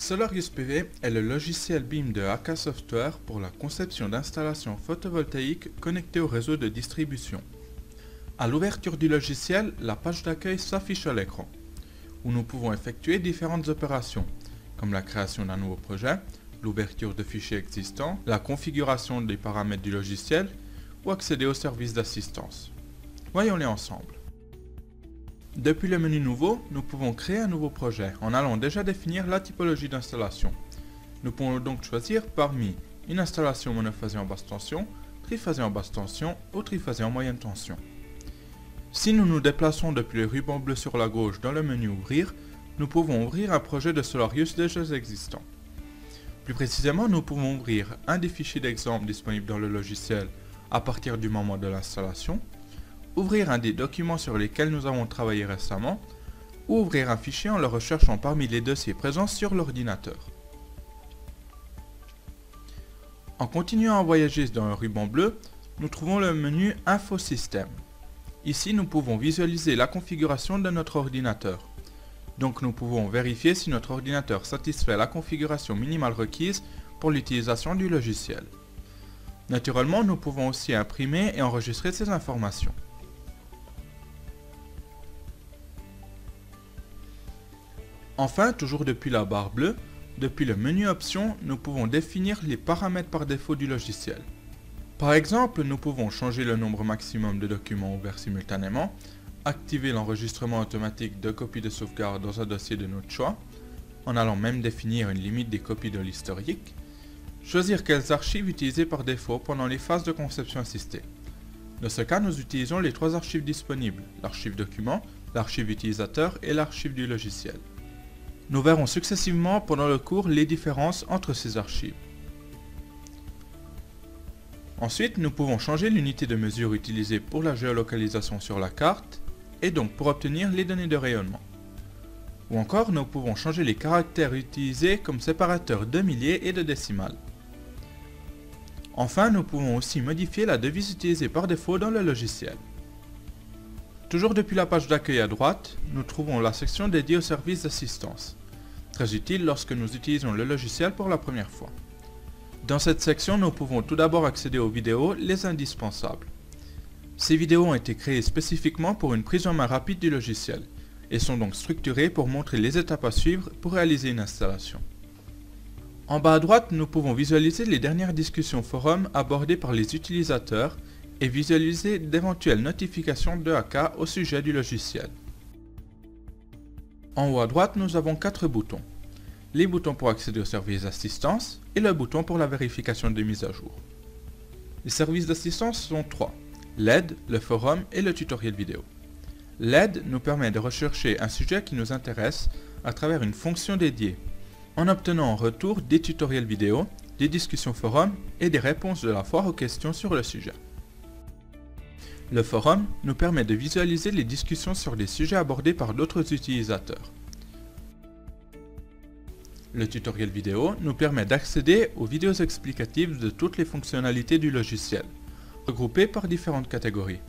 Solarius PV est le logiciel BIM de AK Software pour la conception d'installations photovoltaïques connectées au réseau de distribution. À l'ouverture du logiciel, la page d'accueil s'affiche à l'écran, où nous pouvons effectuer différentes opérations, comme la création d'un nouveau projet, l'ouverture de fichiers existants, la configuration des paramètres du logiciel ou accéder aux services d'assistance. Voyons-les ensemble. Depuis le menu nouveau, nous pouvons créer un nouveau projet en allant déjà définir la typologie d'installation. Nous pouvons donc choisir parmi une installation monophasée en basse tension, triphasée en basse tension ou triphasée en moyenne tension. Si nous nous déplaçons depuis le ruban bleu sur la gauche dans le menu Ouvrir, nous pouvons ouvrir un projet de Solarius déjà existant. Plus précisément, nous pouvons ouvrir un des fichiers d'exemple disponibles dans le logiciel à partir du moment de l'installation, ouvrir un des documents sur lesquels nous avons travaillé récemment, ou ouvrir un fichier en le recherchant parmi les dossiers présents sur l'ordinateur. En continuant à voyager dans le ruban bleu, nous trouvons le menu Info Système. Ici, nous pouvons visualiser la configuration de notre ordinateur. Donc nous pouvons vérifier si notre ordinateur satisfait la configuration minimale requise pour l'utilisation du logiciel. Naturellement, nous pouvons aussi imprimer et enregistrer ces informations. Enfin, toujours depuis la barre bleue, depuis le menu Options, nous pouvons définir les paramètres par défaut du logiciel. Par exemple, nous pouvons changer le nombre maximum de documents ouverts simultanément, activer l'enregistrement automatique de copies de sauvegarde dans un dossier de notre choix, en allant même définir une limite des copies de l'historique, choisir quelles archives utiliser par défaut pendant les phases de conception assistée. Dans ce cas, nous utilisons les trois archives disponibles, l'archive document, l'archive utilisateur et l'archive du logiciel. Nous verrons successivement pendant le cours les différences entre ces archives. Ensuite, nous pouvons changer l'unité de mesure utilisée pour la géolocalisation sur la carte, et donc pour obtenir les données de rayonnement. Ou encore, nous pouvons changer les caractères utilisés comme séparateurs de milliers et de décimales. Enfin, nous pouvons aussi modifier la devise utilisée par défaut dans le logiciel. Toujours depuis la page d'accueil à droite, nous trouvons la section dédiée aux services d'assistance très utile lorsque nous utilisons le logiciel pour la première fois. Dans cette section, nous pouvons tout d'abord accéder aux vidéos les indispensables. Ces vidéos ont été créées spécifiquement pour une prise en main rapide du logiciel et sont donc structurées pour montrer les étapes à suivre pour réaliser une installation. En bas à droite, nous pouvons visualiser les dernières discussions forum abordées par les utilisateurs et visualiser d'éventuelles notifications de AK au sujet du logiciel. En haut à droite, nous avons quatre boutons. Les boutons pour accéder aux services d'assistance et le bouton pour la vérification des mises à jour. Les services d'assistance sont trois. L'aide, le forum et le tutoriel vidéo. L'aide nous permet de rechercher un sujet qui nous intéresse à travers une fonction dédiée, en obtenant en retour des tutoriels vidéo, des discussions forum et des réponses de la foire aux questions sur le sujet. Le forum nous permet de visualiser les discussions sur des sujets abordés par d'autres utilisateurs. Le tutoriel vidéo nous permet d'accéder aux vidéos explicatives de toutes les fonctionnalités du logiciel, regroupées par différentes catégories.